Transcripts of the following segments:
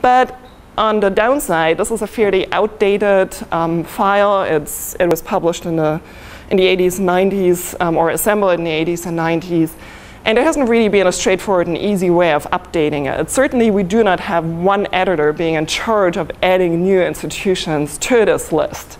But on the downside, this is a fairly outdated um, file. It's, it was published in the, in the 80s, 90s, um, or assembled in the 80s and 90s. And there hasn't really been a straightforward and easy way of updating it. Certainly, we do not have one editor being in charge of adding new institutions to this list.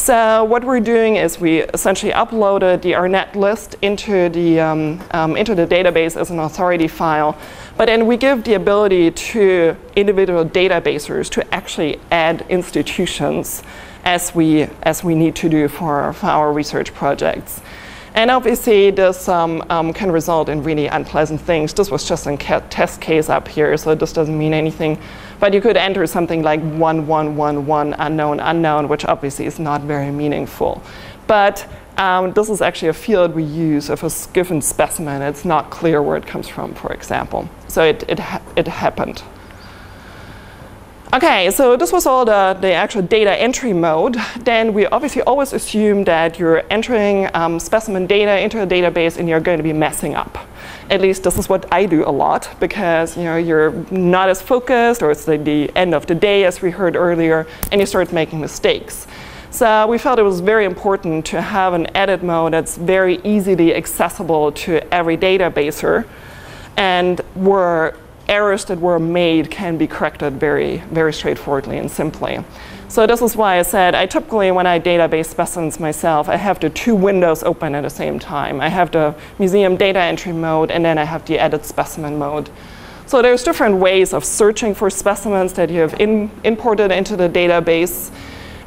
So what we're doing is we essentially uploaded the Arnett list into the, um, um, into the database as an authority file. But then we give the ability to individual databasers to actually add institutions as we, as we need to do for, for our research projects. And obviously, this um, um, can result in really unpleasant things. This was just a test case up here, so this doesn't mean anything. But you could enter something like 1111 unknown unknown, which obviously is not very meaningful. But um, this is actually a field we use of a given specimen. It's not clear where it comes from, for example. So it, it, ha it happened. Okay, so this was all the, the actual data entry mode. Then we obviously always assume that you're entering um, specimen data into a database and you're going to be messing up. At least this is what I do a lot because you know, you're not as focused or it's the, the end of the day as we heard earlier and you start making mistakes. So we felt it was very important to have an edit mode that's very easily accessible to every databaser and where errors that were made can be corrected very, very straightforwardly and simply. So this is why I said I typically, when I database specimens myself, I have the two windows open at the same time. I have the museum data entry mode, and then I have the edit specimen mode. So there's different ways of searching for specimens that you have in, imported into the database.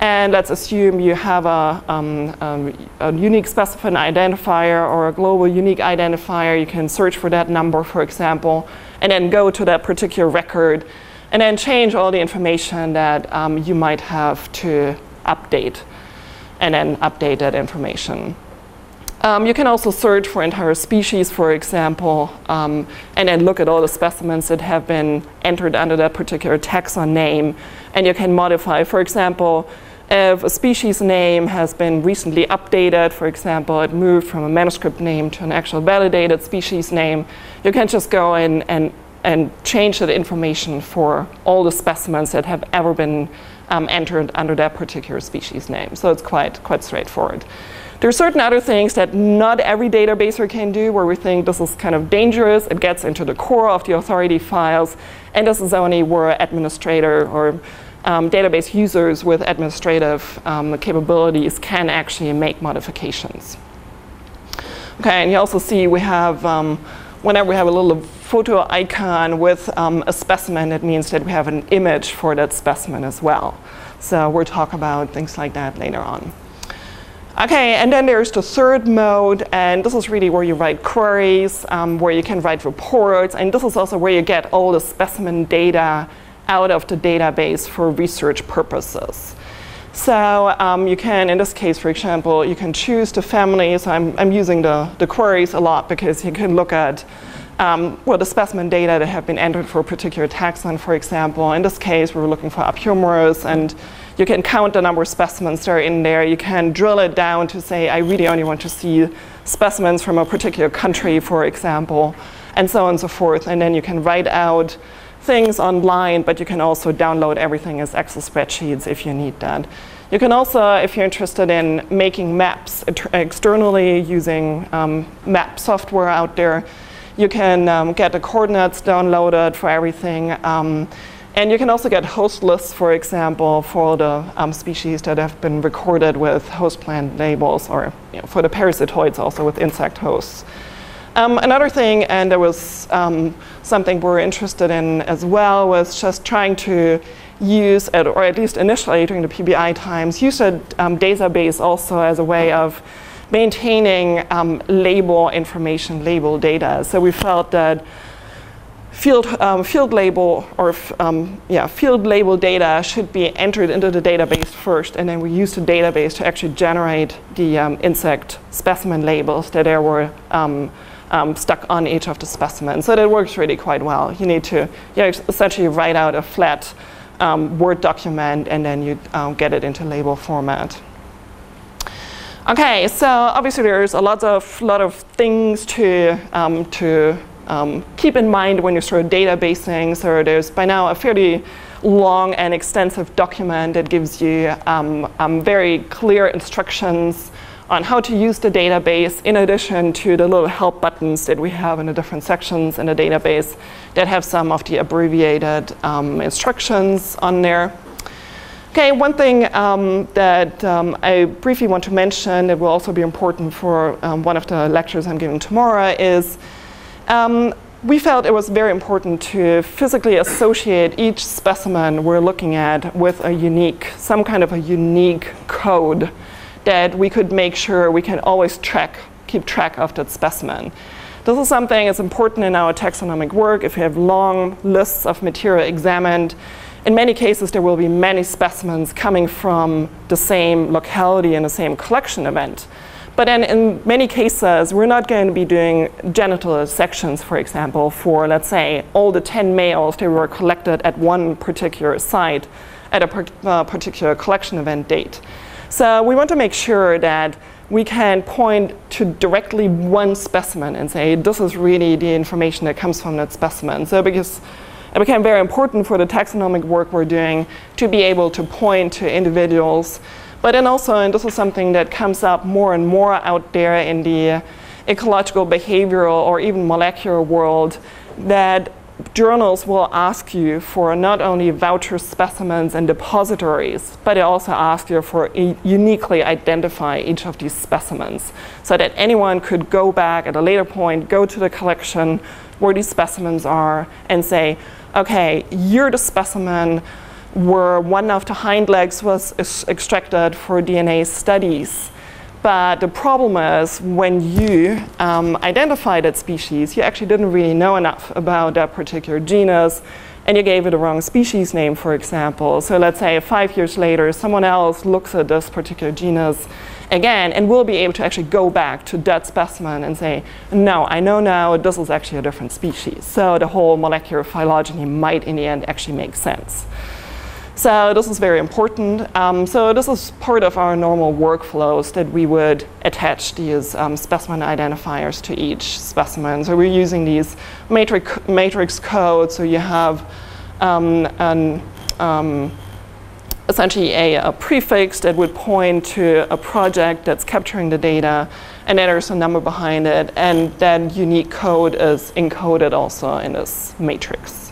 And let's assume you have a, um, um, a, unique specimen identifier or a global unique identifier. You can search for that number, for example and then go to that particular record and then change all the information that um, you might have to update and then update that information. Um, you can also search for entire species, for example, um, and then look at all the specimens that have been entered under that particular taxon name. And you can modify, for example, a species name has been recently updated, for example, it moved from a manuscript name to an actual validated species name, you can just go in and, and change that information for all the specimens that have ever been um, entered under that particular species name. So it's quite, quite straightforward. There are certain other things that not every databaser can do where we think this is kind of dangerous. It gets into the core of the authority files, and this is only where administrator or um, database users with administrative um, capabilities can actually make modifications. Okay, and you also see we have, um, whenever we have a little photo icon with um, a specimen, it means that we have an image for that specimen as well. So we'll talk about things like that later on. Okay, and then there's the third mode, and this is really where you write queries, um, where you can write reports, and this is also where you get all the specimen data out of the database for research purposes. So um, you can, in this case, for example, you can choose the families. I'm, I'm using the, the queries a lot because you can look at um, well, the specimen data that have been entered for a particular taxon, for example. In this case, we were looking for Apiomerus, and you can count the number of specimens that are in there. You can drill it down to say, I really only want to see specimens from a particular country, for example, and so on and so forth. And then you can write out things online, but you can also download everything as Excel spreadsheets if you need that. You can also, if you're interested in making maps externally using um, map software out there, you can um, get the coordinates downloaded for everything. Um, and you can also get host lists, for example, for the um, species that have been recorded with host plant labels, or you know, for the parasitoids also with insect hosts. Um, another thing, and there was um, something we were interested in as well, was just trying to use, or at least initially during the PBI times, use a um, database also as a way of maintaining um, label information, label data. So we felt that field, um, field label or um, yeah, field label data should be entered into the database first, and then we used the database to actually generate the insect specimen labels that there were um, stuck on each of the specimens. So that works really quite well. You need to you essentially write out a flat um, Word document and then you um, get it into label format. Okay, so obviously there's a lot of, lot of things to, um, to um, keep in mind when you're sort of databasing. So there's by now a fairly long and extensive document that gives you um, very clear instructions on how to use the database in addition to the little help buttons that we have in the different sections in the database that have some of the abbreviated um, instructions on there. Okay, one thing um, that um, I briefly want to mention that will also be important for um, one of the lectures I'm giving tomorrow is um, we felt it was very important to physically associate each specimen we're looking at with a unique, some kind of a unique code that we could make sure we can always track, keep track of that specimen. This is something that's important in our taxonomic work. If you have long lists of material examined, in many cases, there will be many specimens coming from the same locality in the same collection event. But then in many cases, we're not going to be doing genital sections, for example, for, let's say, all the 10 males that were collected at one particular site at a uh, particular collection event date. So we want to make sure that we can point to directly one specimen and say, this is really the information that comes from that specimen. So because it became very important for the taxonomic work we're doing to be able to point to individuals. But then also, and this is something that comes up more and more out there in the ecological, behavioral, or even molecular world, that journals will ask you for not only voucher specimens and depositories, but they also ask you for uniquely identify each of these specimens so that anyone could go back at a later point, go to the collection where these specimens are and say, okay, you're the specimen where one of the hind legs was extracted for DNA studies. But the problem is when you um, identified that species, you actually didn't really know enough about that particular genus and you gave it a wrong species name, for example. So let's say five years later, someone else looks at this particular genus again, and we'll be able to actually go back to that specimen and say, no, I know now this is actually a different species. So the whole molecular phylogeny might in the end actually make sense. So this is very important. Um, so this is part of our normal workflows that we would attach these um, specimen identifiers to each specimen. So we're using these matrix, matrix codes. So you have um, an um, essentially a, a, prefix that would point to a project that's capturing the data, and then there's a number behind it, and that unique code is encoded also in this matrix.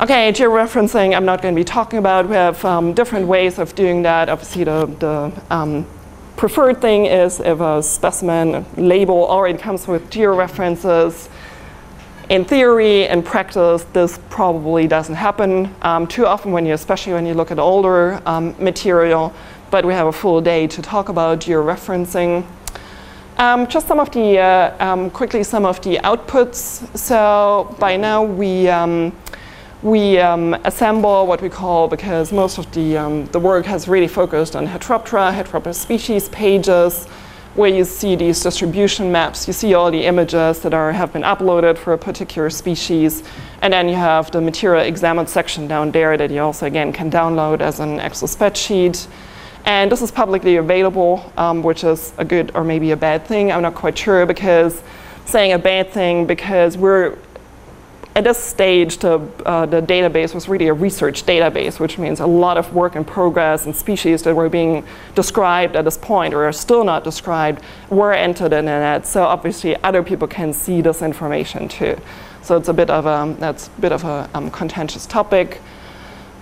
Okay, georeferencing I'm not going to be talking about. We have um, different ways of doing that. Obviously, the, the um, preferred thing is if a specimen label already comes with georeferences, in theory and practice, this probably doesn't happen um, too often when you, especially when you look at older um, material, but we have a full day to talk about georeferencing. Um, just some of the, uh, um, quickly some of the outputs. So by now we, um, we um, assemble what we call, because most of the, the work has really focused on Heteroptera, Heteroptera species pages, where you see these distribution maps. You see all the images that are, have been uploaded for a particular species. And then you have the material examined section down there that you also, again, can download as an Excel spreadsheet. And this is publicly available, um, which is a good or maybe a bad thing. I'm not quite sure because saying a bad thing because we're at this stage, the, uh, the database was really a research database, which means a lot of work in progress and species that were being described at this point or are still not described were entered in it. So obviously other people can see this information too. So it's a bit of a, that's a bit of a um, contentious topic.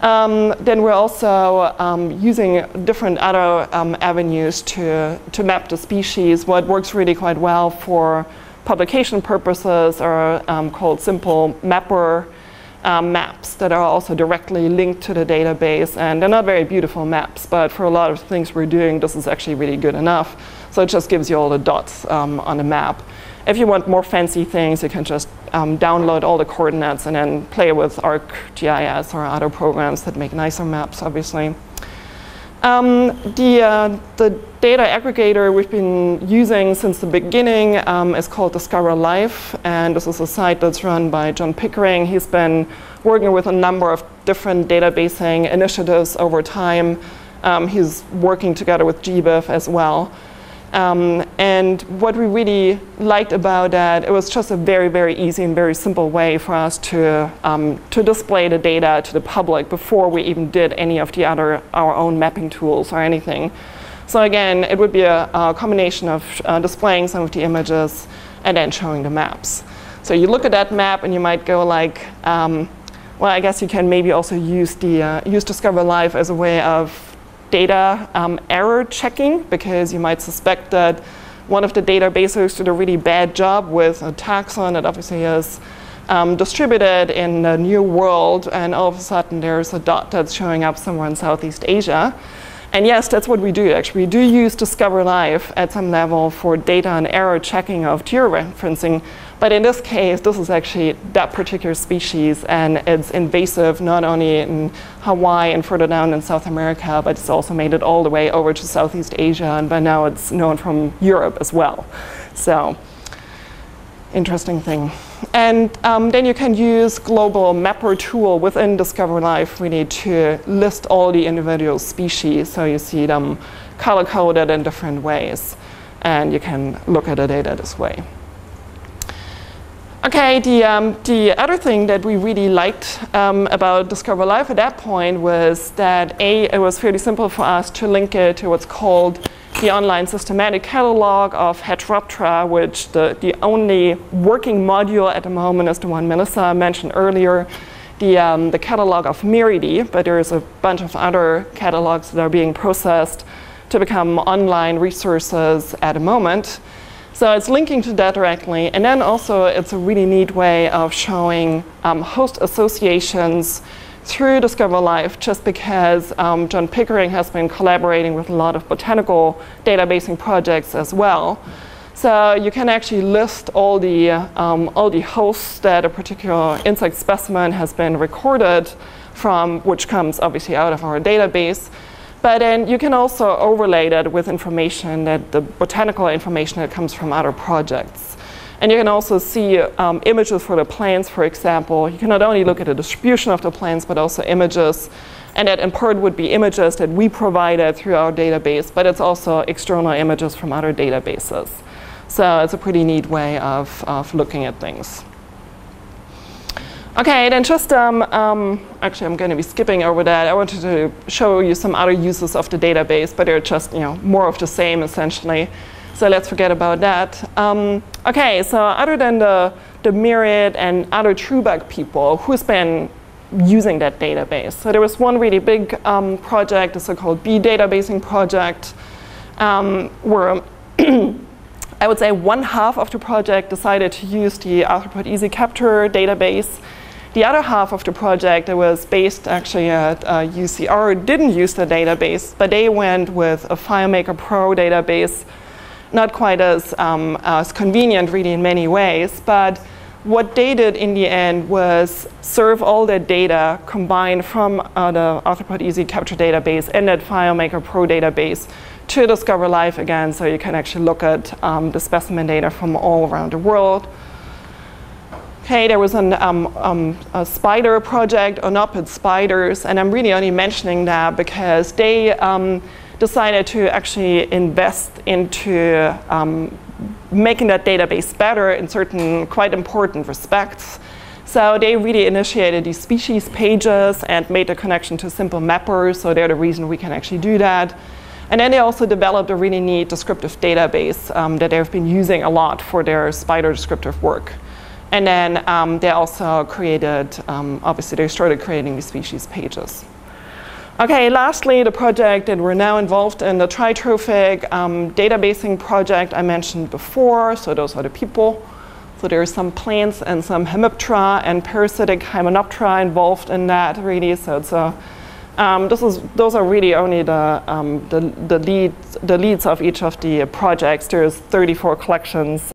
Um, then we're also um, using different other um, avenues to, to map the species. What works really quite well for publication purposes are um, called SimpleMappr um, maps that are also directly linked to the database. And they're not very beautiful maps, but for a lot of things we're doing, this is actually really good enough. So it just gives you all the dots um, on the map. If you want more fancy things, you can just um, download all the coordinates and then play with ArcGIS or other programs that make nicer maps, obviously. Um, the, uh, the data aggregator we've been using since the beginning um, is called Discover Life, and this is a site that's run by John Pickering. He's been working with a number of different databasing initiatives over time. Um, he's working together with GBIF as well. Um, and what we really liked about that, it was just a very, very easy and very simple way for us to, um, to display the data to the public before we even did any of the other, our own mapping tools or anything. So again, it would be a, a combination of uh, displaying some of the images and then showing the maps. So you look at that map and you might go like, um, well, I guess you can maybe also use, the, uh, use Discover Life as a way of data um, error checking because you might suspect that one of the databases did a really bad job with a taxon that obviously is um, distributed in the new world and all of a sudden there's a dot that's showing up somewhere in Southeast Asia. And yes, that's what we do actually. We do use Discover Life at some level for data and error checking of georeferencing but in this case, this is actually that particular species, and it's invasive not only in Hawaii and further down in South America, but it's also made it all the way over to Southeast Asia, and by now it's known from Europe as well. So, interesting thing. And um, then you can use global mapper tool within Discover Life really to list all the individual species, so you see them color coded in different ways, and you can look at the data this way. Okay, the, um, the other thing that we really liked um, about Discover Life at that point was that A, it was fairly simple for us to link it to what's called the online systematic catalog of Heteroptera, which the, the only working module at the moment is the one Melissa mentioned earlier, the, um, the catalog of Miridae, but there's a bunch of other catalogs that are being processed to become online resources at the moment. So it's linking to that directly. And then also it's a really neat way of showing um, host associations through Discover Life just because um, John Pickering has been collaborating with a lot of botanical databasing projects as well. So you can actually list all the, um, all the hosts that a particular insect specimen has been recorded from, which comes obviously out of our database. But then you can also overlay that with information that the botanical information that comes from other projects. And you can also see um, images for the plants, for example. You can not only look at the distribution of the plants, but also images. And that in part would be images that we provided through our database, but it's also external images from other databases. So it's a pretty neat way of, of looking at things. Okay, then just, um, um, actually I'm going to be skipping over that. I wanted to show you some other uses of the database, but they're just, you know, more of the same essentially. So let's forget about that. Um, okay, so other than the, the Mirid and other TrueBug people, who's been using that database? So there was one really big um, project, the so-called bee databasing project, um, where I would say one half of the project decided to use the Arthropod Easy Capture database the other half of the project that was based actually at uh, UCR didn't use the database, but they went with a FileMaker Pro database, not quite as, um, as convenient really in many ways, but what they did in the end was serve all their data combined from uh, the Arthropod Easy Capture database and that FileMaker Pro database to Discover Life again, so you can actually look at um, the specimen data from all around the world. Okay, there was an, um, um, a spider project, Oonopid spiders, and I'm really only mentioning that because they um, decided to actually invest into um, making that database better in certain quite important respects. So they really initiated these species pages and made a connection to SimpleMapprs, so they're the reason we can actually do that. And then they also developed a really neat descriptive database um, that they've been using a lot for their spider descriptive work. And then um, they also created, um, obviously they started creating these species pages. Okay, lastly, the project that we're now involved in, the tritrophic um, databasing project I mentioned before, so those are the people. So there are some plants and some hemiptera and parasitic hymenoptera involved in that really, so it's a um, this is, those are really only the, um, the, the, leads, the leads of each of the projects. There's 34 collections